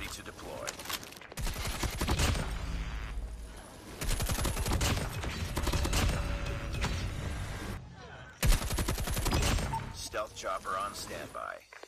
ready to deploy. Stealth chopper on standby.